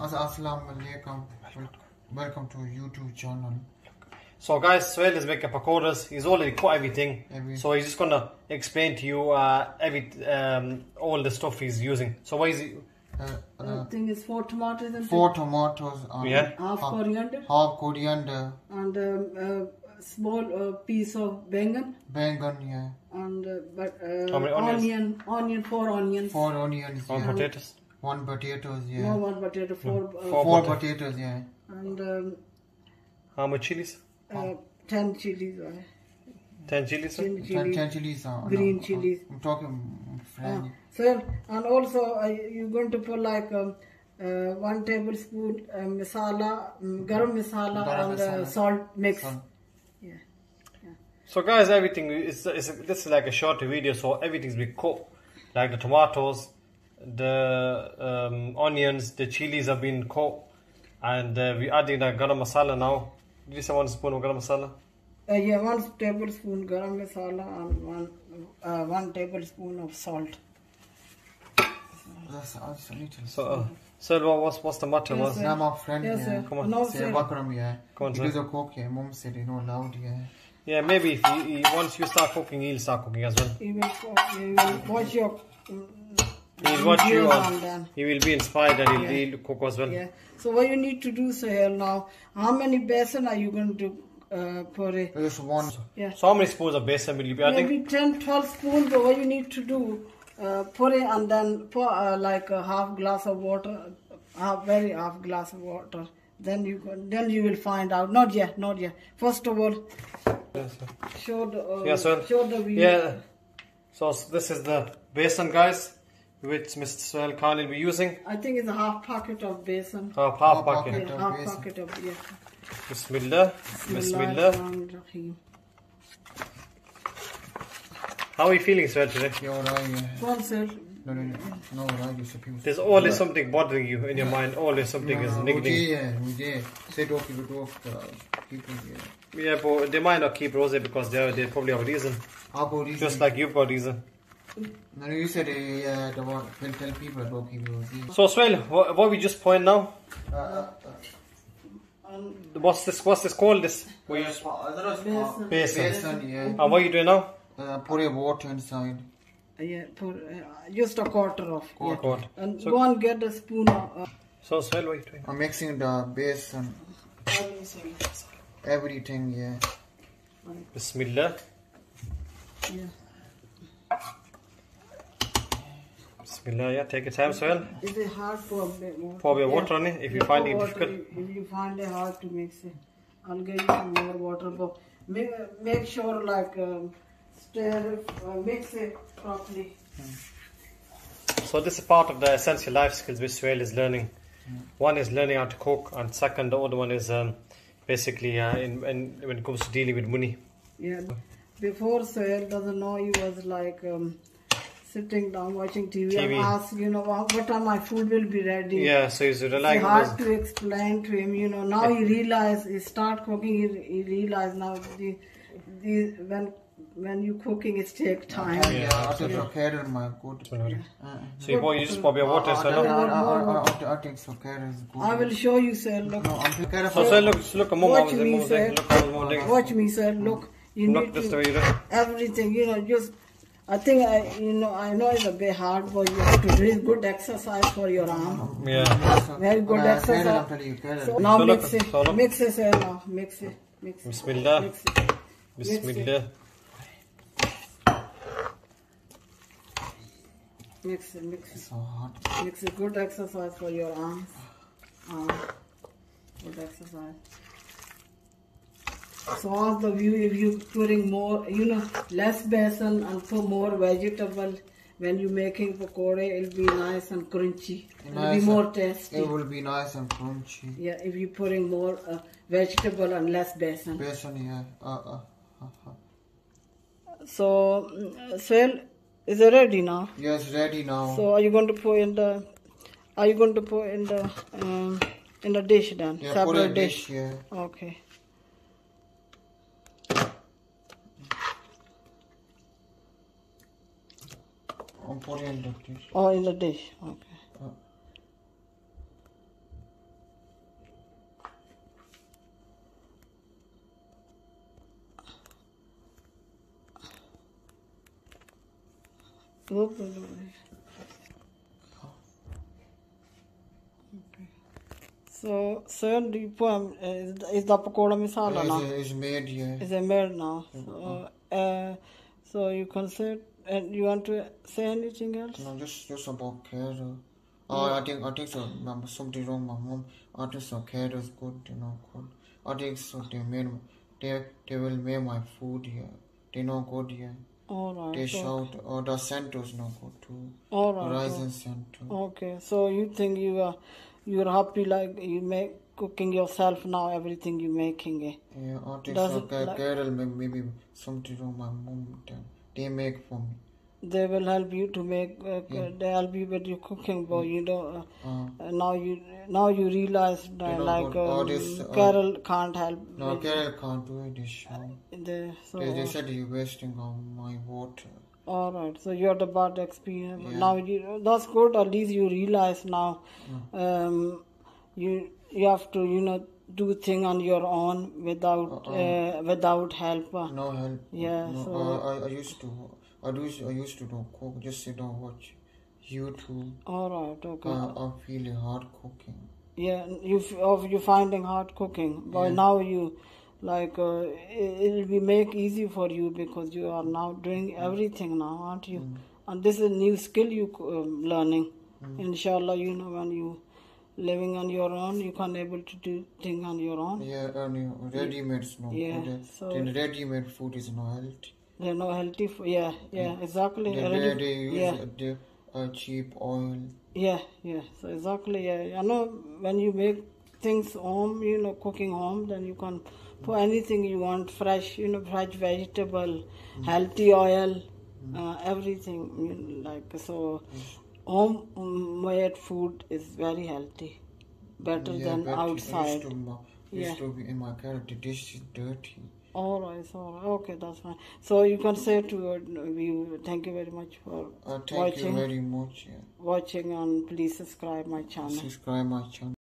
As- Assalamu alaikum. Welcome to YouTube channel. So guys, Sohail is making pakoras. He's already cut everything. Every- So he's just gonna explain to you uh, every um, all the stuff he's using. So what is he? Uh, I uh, think it's four tomatoes and four tomatoes and Yeah. half coriander half coriander, and um, a small uh, piece of bangan bangan, yeah, and uh, but uh, How many onions? onion, onion, four onions. four onions, One yeah. potatoes. One potatoes, yeah, No one potato, four, uh, Four four potato- potatoes, yeah, and um, How much chilies? uh, ten chilies. Uh, Ten chilies. sir? ten ten, chilies. ten chilies. Uh, Green no, chilies. I'm talking French. Uh, so and also uh, you're going to put like um, uh, one tablespoon uh, masala, um, garam masala, Garam and uh, masala. salt mix. Salt. Yeah. So guys, everything is, is this is like a short video, so everything's been cut. Like the tomatoes, the um, onions, the chilies have been cut, and uh, we adding the garam masala now. Did you say one spoon of garam masala? Uh, yeah, one tablespoon garam masala and one uh, one tablespoon of salt. That's, that's little. So, uh, so what- what's what's the matter? Yes, was sir. Now my friend, Yes, yeah. sir. Come on. No, Say. Bakram, yeah. Come on, sir. Because of cook, yeah. Mom said, you know, loud, yeah. yeah, maybe if he, he, once you start cooking, he'll start cooking as well. You will, you will watch your um, He'll you videos on. and then- He will be inspired and he'll, Yeah. he'll cook as well. Yeah. So what you need to do, Sohail, now, how many besan are you going to uh, put it? Just one. Yeah. So how many spoons of besan will you be adding? Maybe 10, 12 spoons, but what you need to do, uh, put it and then pour uh, like a half glass of water, half, very half glass of water. Then you then you will find out. Not yet, not yet. First of all, Yes, sir. show the uh, Yeah, so show the view. yeah. So this is the besan, guys, which Mr. Sohail Khan will be using. I think it's a half packet of besan. Half, half, half packet. packet half besan. packet of besan. Bismillah. Bismillah. Bismillah. How are you feeling, sir, today? You're right. sir. No, no, no. no There's always something bothering you in your mind. Always something is niggling. Yeah, but they might not keep Rose because they they probably have a reason. Just like you've got reason no you said uh, the one will tell people dो kilo yeah. So Sohail, what, what we just point now? uh, uh, And What's this? What's this called? This? What you just besan. besan. Besan, yeah. And what are you doing now? Uh, put a water inside. Yeah, for, uh, just a quarter of. Yeah. Quarter. And So- go and get a spoon of. Uh, So Sohail, what are you doing? I'm mixing the besan, everything, yeah. Bismillah. yeah. Bismillah. Yeah, take your time, Sohail. Is it hard for a bit more? Pour a bit Yeah. water on it if you Yeah, find it water difficult. If if you find it hard to mix it, I'll get you some more water. But make, make sure like um, stir, it, uh, mix it properly. So this is part of the essential life skills which Sohail is learning. One is learning how to cook, and second, the other one is um, basically uh, in, in, when it comes to dealing with money. Yeah. Before Sohail doesn't know, he was like um, sitting down watching TV, TV. and ask, you know, what what time my food will be ready. Yeah, so he's It's hard to explain to him, you know. Now he realize, he start cooking, he, he realize now the, the when when you cooking it take time. Yeah, Yeah, yeah. I take care of my good. Uh, So you, you just pour a bit of water, so I, look. I, I, I, I take care of good. I will show you, sir. Look, No, I'm taking care of So Sohail, look, look at Watch mum, me, mum, sir. look how watch me, sir. Look, you Look, need to way you do it. everything, you know. Just I think I, you know, I know it's a bit hard, but you have to do. Good exercise for your arm. Yeah. Very good Uh, exercise. I'm you, care So now mix it, mix it, sir. Now mix it, mix it, Bismillah. mix it. Bismillah. Mix it, mix it. So hot. It's a good exercise for your arms. Arm. Good exercise. So the view, if you putting more, you know, less besan and put more vegetable, when you making pakode, it'll be nice and crunchy. It'll be more tasty. It will be nice and crunchy. Yeah, if you putting more uh, vegetable and less besan. Besan, yeah. Uh, uh, uh, uh. So, mm, Swell, is it ready now? Yes, ready now. So are you going to put in the, are you going to put in the, um, in the dish then? yeah, put a dish, yeah. Okay. on pour it in the dish. Oh, in the dish. Okay. Oh. Look. So, sir, do you um, is, is the pakoda masala now? Is made, yeah. Is made now. So, uh, so you consider and you want to say anything else? No, just just about care. Oh, I think I think so. Something wrong. My mom. I think so. Care is good. You know, good. I think so. They made they they will make my food here. They know good here. All right. They so- shout. Oh, the centers no good too. all right. Horizon Center. Okay, so you think you are you're happy like you make cooking yourself now everything you making it. Yeah, I think Does so. like- Carol maybe something wrong. My mom. They, they make for me. They will help you to make. Uh, They help you with your cooking, but you know. Uh, Uh, uh, now you now you realize that like um, this, uh, Carol can't help. no, with Carol can't do it. This show. the, so They, they said you're wasting on my water. all right, so you had a bad experience. Yeah. Now you that's good. At least you realize now. Um, you you have to you know do thing on your own without uh, without help. uh, No help. Yeah, No, so- I, I, I used to. I do. I used to do cook. Just sit down watch YouTube. All right, okay. Uh, I'm feeling hard cooking. Yeah, you of you finding hard cooking, but Yeah. now you like uh, it, it'll be make easy for you because you are now doing everything now, aren't you? Mm. And this is a new skill you um, learning. Inshallah, you know when you living on your own, you can't able to do thing on your own. Yeah, and ready-made no Yeah, good. so- Then ready-made food is not healthy. They're not healthy. For, yeah, yeah, exactly. They, Already- they use yeah. the uh, cheap oil. Yeah, yeah. So exactly, yeah. I know when you make things home, you know, cooking home, then you can put anything you want, fresh, you know, fresh vegetable, healthy oil, uh, everything. You know, like so, mm, made food is very healthy, better yeah, than outside. Used to, Yeah. used to be in my car. The dish is dirty. All right, all right. Okay, that's fine. So you can say to view, thank you very much for Uh, thank watching, you very much. Yeah. watching, and please subscribe my channel. Subscribe my channel.